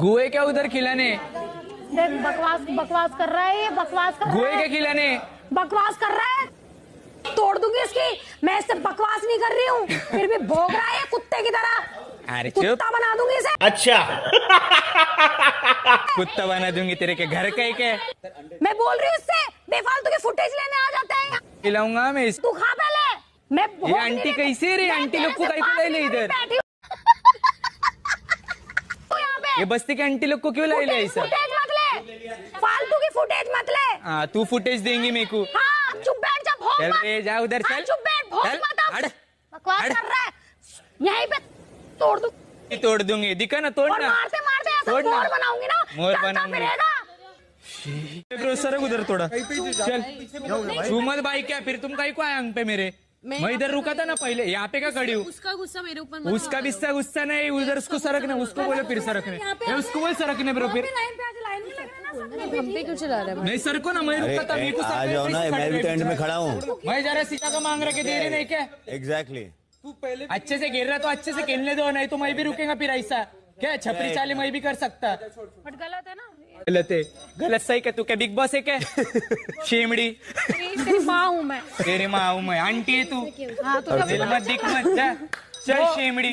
गुए क्या उधर खिलाने? देख बकवास बकवास कर रहा है ये बकवास कर गुए रहा क्या खिलाने? बकवास कर रहा है। तोड़ दूँगी इसकी। मैं इससे बकवास नहीं कर रही हूँ। फिर भी भोग रहा है कुत्ते की तरह। अरे चुप। कुत्ता बना दूँगी इसे। अच्छा। कुत्ता बना दूँगी तेरे के घर का एक है मैं बोल रही हूँ इससे बेफालतू की फुटेज लेने आ जाते हैं खिलाऊँगा मैं तू खा पहले। मैं नहीं आंटी कैसे रे? आंटी लोग को इधर? ये बस्ती के आंटी लोग को क्यों लाई ले मत ले। फालतू की फुटेज मत ले। हाँ तू फुटेज देंगी मेरे को। हाँ चुप बैठ जा भोग चल मत। रे जा उधर चल। चुप बैठ भोग मत अब। हट, बकवास कर रहा है। यहीं पे तोड़ दूँ। ये तोड़ दूँगी। दिखा ना तोड़ और ना मारते मारते ऐसा। मोर बनाऊँगी ना। मोर बनाऊँगी। सरक उधर थोड़ा चल। सुमत भाई क्या फिर तुम कहीं को आए अंग पे मेरे। मैं इधर रुका था ना पहले यहाँ पे क्या खड़ी हूँ? उसका गुस्सा मेरे ऊपर उसका भी गुस्सा गुस्सा नहीं उधर उसको सरकने उसको बोले फिर सरकने। उसको बोल सरकने ब्रो फिर लाइन पे आके लाइन में लग रहा है ना हम पे क्यों चला रहा है? नहीं सरको ना मैं रुका था मेरे को आ जाओ ना मैं भी टेंट में खड़ा हूँ। मैं जरा सीता का मांग रखे दे रही नहीं क्या? एग्जैक्टली अच्छे से गिर रहा तो अच्छे से खेलने दो नहीं तो मैं भी रुकेगा फिर ऐसा। क्या छपरी चाली मैं भी कर सकता बट गलत है ना। गलत है। गलत सही क्या तू क्या? बिग बॉस है क्या? शेमड़ी। तेरी में हूँ मैं। तेरे माँ हूँ मैं। आंटी है तू। हाँ तो दिल मत दिख मत चल शेमड़ी।